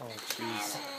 Oh, jeez.